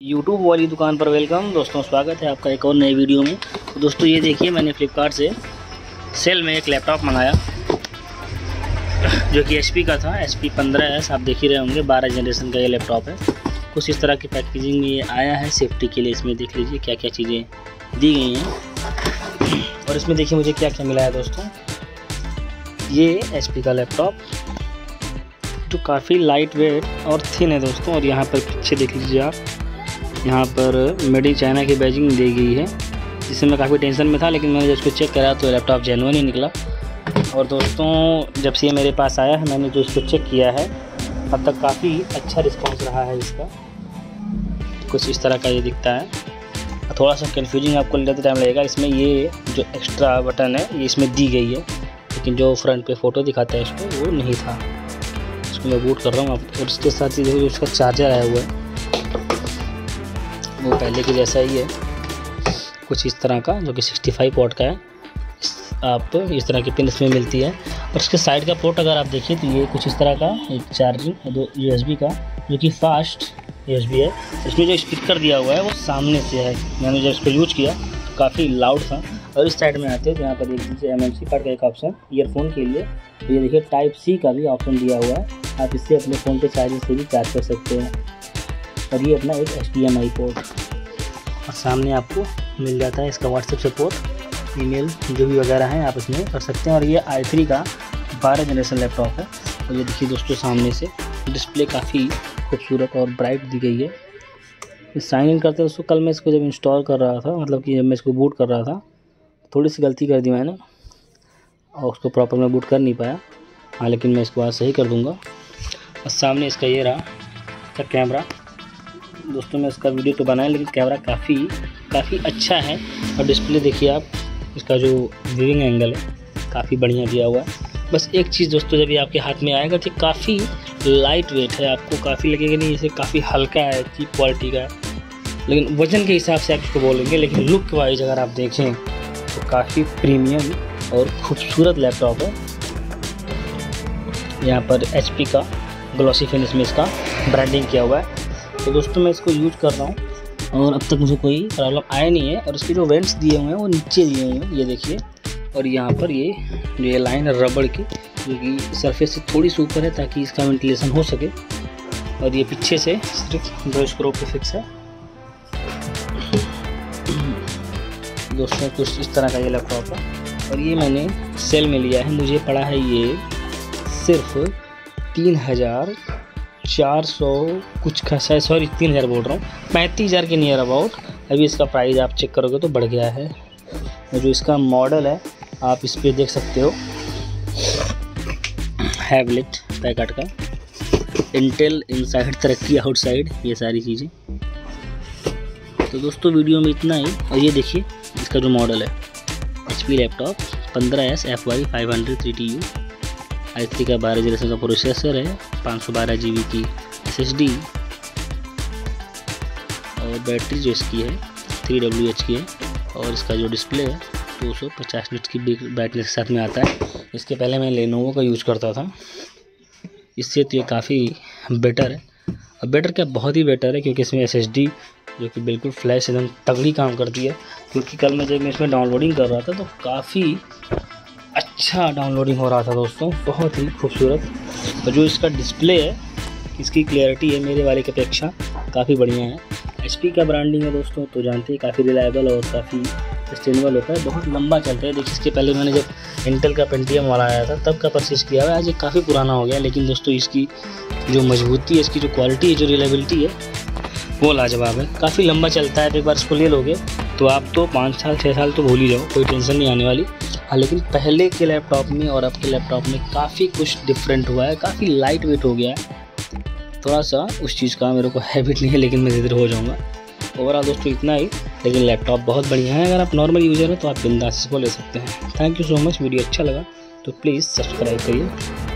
YouTube वाली दुकान पर वेलकम दोस्तों, स्वागत है आपका एक और नए वीडियो में। तो दोस्तों, ये देखिए मैंने फ़्लिपकार्ट से सेल में एक लैपटॉप मंगाया, जो कि एच का था। एच पी पंद्रह एस आप देख ही रहे होंगे, बारह जनरेशन का ये लैपटॉप है। कुछ इस तरह की पैकेजिंग में ये आया है। सेफ्टी के लिए इसमें देख लीजिए क्या क्या चीज़ें दी गई हैं। और इसमें देखिए मुझे क्या क्या मिला है दोस्तों। ये एच का लैपटॉप जो काफ़ी लाइट वेट और थिन है दोस्तों। और यहाँ पर पीछे देख लीजिए आप यहाँ पर मेड इन चाइना की बैजिंग दी गई है। जिससे मैं काफ़ी टेंशन में था, लेकिन मैंने जब उसको चेक करा तो लैपटॉप जेनवन ही निकला। और दोस्तों, जब से ये मेरे पास आया है, मैंने जो इसको चेक किया है, अब तक काफ़ी अच्छा रिस्पॉन्स रहा है इसका। कुछ इस तरह का ये दिखता है। थोड़ा सा कन्फ्यूजिंग आपको लेते टाइम लगेगा, इसमें ये जो एक्स्ट्रा बटन है, ये इसमें दी गई है। लेकिन जो फ्रंट पे फ़ोटो दिखाता है इसको, वो नहीं था। इसको मैं बूट कर रहा हूँ और इसके साथ ही जो इसका चार्जर आया हुआ है। वो पहले के जैसा ही है। कुछ इस तरह का, जो कि 65 वॉट का है। आप इस तरह की पिन इसमें मिलती है। और इसके साइड का पोर्ट अगर आप देखिए तो ये कुछ इस तरह का, एक चार्जिंग दो यू का, जो कि फास्ट यू है। इसमें जो स्पीकर दिया हुआ है, वो सामने से है। मैंने जब इसको यूज़ किया तो काफ़ी लाउड था। और इस साइड में आते हैं तो यहाँ पर देख लीजिए एम एम सी कार्ड का एक ऑप्शन ईयरफोन के लिए। ये देखिए टाइप सी का भी ऑप्शन दिया हुआ है। आप इससे अपने फ़ोन पे चार्जिंग से भी चार्ज कर सकते हैं। और ये अपना एक H D M I port और सामने आपको मिल जाता है इसका व्हाट्सएप सपोर्ट ईमेल जो भी वगैरह है आप इसमें कर सकते हैं। और ये आई थ्री का बारह जनरेशन लैपटॉप है। और ये देखिए दोस्तों सामने से डिस्प्ले काफ़ी खूबसूरत और ब्राइट दी गई है। साइन इन करते दोस्तों। कल मैं इसको जब इंस्टॉल कर रहा था मतलब कि जब मैं इसको बूट कर रहा था, थोड़ी सी गलती कर दी मैंने और उसको प्रॉपर मैं बूट कर नहीं पाया। हाँ लेकिन मैं इसको आज सही कर दूँगा। और सामने इसका ये रहा, इसका कैमरा दोस्तों, मैं इसका वीडियो तो बनाया, लेकिन कैमरा काफ़ी काफ़ी अच्छा है। और डिस्प्ले देखिए आप, इसका जो व्यूइंग एंगल है, काफ़ी बढ़िया दिया हुआ है। बस एक चीज़ दोस्तों, जब ये आपके हाथ में आएगा तो काफ़ी लाइट वेट है, आपको काफ़ी लगेगा नहीं जैसे काफ़ी हल्का है चीप क्वालिटी का लेकिन वज़न के हिसाब से आप इसको बोलेंगे, लेकिन लुक वाइज अगर आप देखें तो काफ़ी प्रीमियम और खूबसूरत लैपटॉप है। यहाँ पर एचपी का ग्लॉसी फिनिश में इसका ब्रांडिंग किया हुआ है। तो दोस्तों मैं इसको यूज़ कर रहा हूँ। और अब तक मुझे कोई प्रॉब्लम आया नहीं है। और इसके जो वेंट्स दिए हुए हैं, वो नीचे दिए हुए हैं। ये देखिए। और यहाँ पर ये, जो ये लाइन है रबड़ की, जो कि सरफेस से थोड़ी सी ऊपर है, ताकि इसका वेंटिलेशन हो सके। और ये पीछे से सिर्फ़ दो स्क्रो पे फिक्स है। दोस्तों, कुछ इस तरह का ये लैपटॉप है। और ये मैंने सेल में लिया है। मुझे पड़ा है ये सिर्फ़ तीन हज़ार चार सौ कुछ का शायद सॉरी तीन हज़ार बोल रहा हूँ। पैंतीस हज़ार के नियर अबाउट अभी इसका प्राइस आप चेक करोगे तो बढ़ गया है। जो इसका मॉडल है, आप इस पर देख सकते हो। हैवलेट पैकेट का। इंटेल इनसाइड तरक्की आउटसाइड ये सारी चीज़ें। तो दोस्तों वीडियो में इतना ही। और ये देखिए, इसका जो मॉडल है। एच पी लैपटॉप पंद्रह S F Y five hundred three T U I three का बारह जनरेशन का प्रोसेसर है, पाँच सौ बारह जी बी की एस एस डी और बैटरी जो इसकी है थ्री डब्ल्यू एच की है और इसका जो डिस्प्ले है, दो सौ पचास मिनट की बैटरी के साथ में आता है। इसके पहले मैं लेनोवो का यूज़ करता था। इससे तो ये काफ़ी बेटर है। और बेटर क्या? बहुत ही बेटर है क्योंकि इसमें एस जो कि बिल्कुल फ्लैश एकदम तगड़ी काम करती है। क्योंकि कल मैं जब मैं इसमें डाउनलोडिंग कर रहा था तो काफ़ी अच्छा डाउनलोडिंग हो रहा था दोस्तों, बहुत ही खूबसूरत। और जो इसका डिस्प्ले है, इसकी क्लियरिटी है मेरे वाले की अपेक्षा, काफ़ी बढ़िया है। एचपी का ब्रांडिंग है दोस्तों तो जानते हैं काफ़ी रिलायबल और काफ़ी सस्टेनेबल होता है। बहुत लंबा चलता है। देखिए, इसके पहले मैंने जब इंटेल का पेंटीएम वाला आया था, तब का परचेज किया हुआ आज ये काफ़ी पुराना हो गया, लेकिन दोस्तों इसकी जो मजबूती है, इसकी जो क्वालिटी है, जो रिलायबिलिटी है, वो लाजवाब है। काफ़ी लंबा चलता है एक बार इसको ले लोगे तो आप तो पाँच साल छः साल तो भूल ही जाओ, कोई टेंशन नहीं आने वाली। हाँ लेकिन पहले के लैपटॉप में और अब के लैपटॉप में काफ़ी कुछ डिफरेंट हुआ है, काफ़ी लाइट वेट हो गया है। थोड़ा सा उस चीज़ का मेरे को हैबिट नहीं है, लेकिन मैं धीरे हो जाऊँगा। ओवरऑल दोस्तों, इतना ही। लेकिन लैपटॉप बहुत बढ़िया है। अगर आप नॉर्मल यूज़र हो तो आप बिंदास इसको ले सकते हैं। Thank you so much video अच्छा लगा तो प्लीज़ सब्सक्राइब करिए।